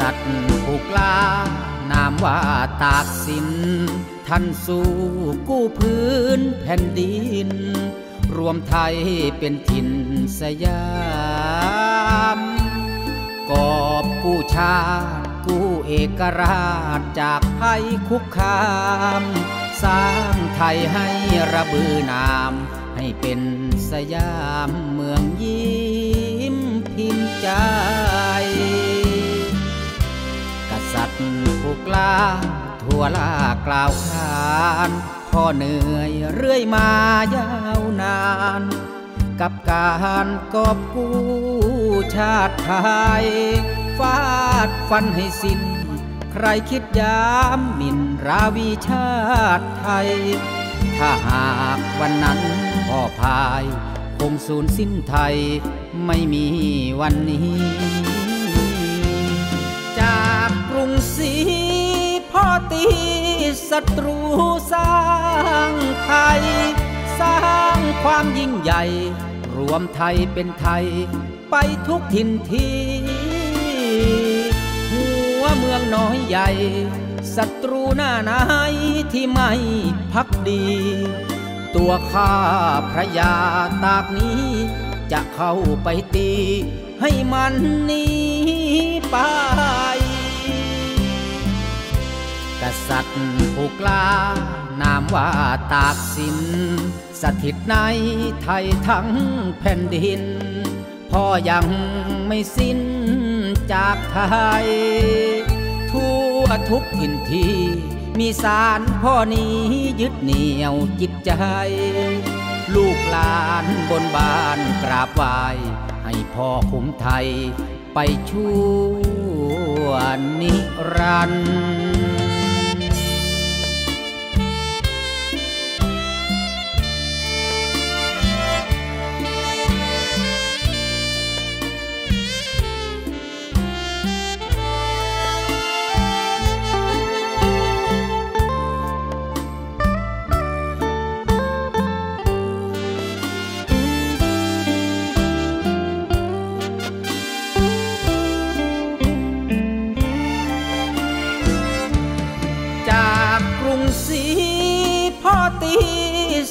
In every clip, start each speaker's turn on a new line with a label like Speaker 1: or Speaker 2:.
Speaker 1: ษัตริย์ผู้กล้านามว่าตากสิน ท่านสู้กู้พื้นแผ่นดิน รวมไทยเป็นถิ่นสยามกอบกู้ชาติกู้เอกราชจากภัยคุกคาม สร้างไทยให้ระบือนาม ให้เป็นสยามเมืองยิ้มพิมพ์ใจ ลาทั่วลากล่าวขานพ่อเหนื่อยเรื่อยมายาวนาน กับการกอบกู้ชาติไทยฟาดฟันให้สิ้น ใครคิดยามหมิ่นราวีชาติไทย ถ้าหากวันนั้นพ่อพายคงสูญสิ้นไทยไม่มีวันนี้ จากกรุงศรี ศัตรูสร้างไทย สร้างความยิ่งใหญ่ รวมไทยเป็นไทย ไปทุกถิ่นที่หัวเมืองน้อยใหญ่ศัตรูหน้าไหนที่ไม่พักดี ตัวข้าพระยาตากนี้ จะเข้าไปตี ให้มันหนีไป กษัตริย์ผู้กล้านามว่าตากสิน สถิตในไทยทั้งแผ่นดิน พ่อยังไม่สิ้นจากไทย ทั่วทุกถิ่นที่มีสารพ่อนี้ยึดเหนี่ยวจิตใจ ลูกหลานบนบานกราบไหว้ให้พ่อคุ้มไทยไปชั่วนิรันดร์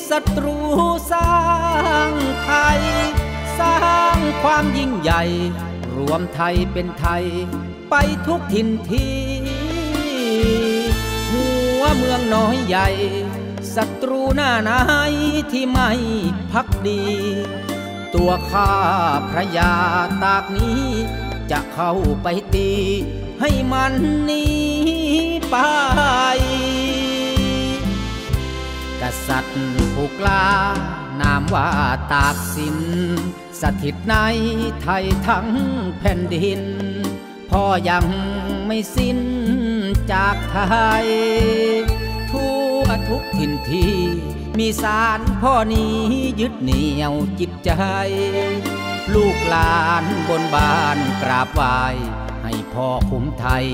Speaker 1: ศัตรูสร้างไทย สร้างความยิ่งใหญ่ รวมไทยเป็นไทย ไปทุกถิ่นที่หัวเมืองน้อยใหญ่ศัตรูหน้าไหนที่ไม่พักดี ตัวข้าพระยาตากนี้ จะเข้าไปตี ให้มันหนีไป ษัตริย์ผู้กล้านามว่าตากสิน สถิตในไทยทั้งแผ่นดิน พ่อยังไม่สิ้นจากไทย ทั่วทุกถิ่นที่มีสารพ่อนี้ยึดเหนี่ยวจิตใจ ลูกหลานบนบานกราบไหว้ให้พ่อคุ้มไทย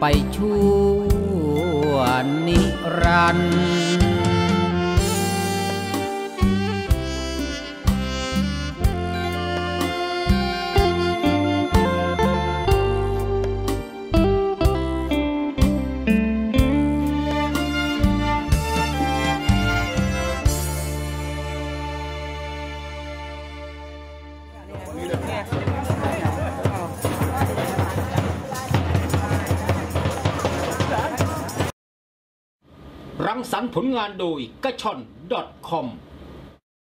Speaker 1: ไปชั่วนิรันดร์
Speaker 2: รังสรรค์ผลงานโดยกระชอน .com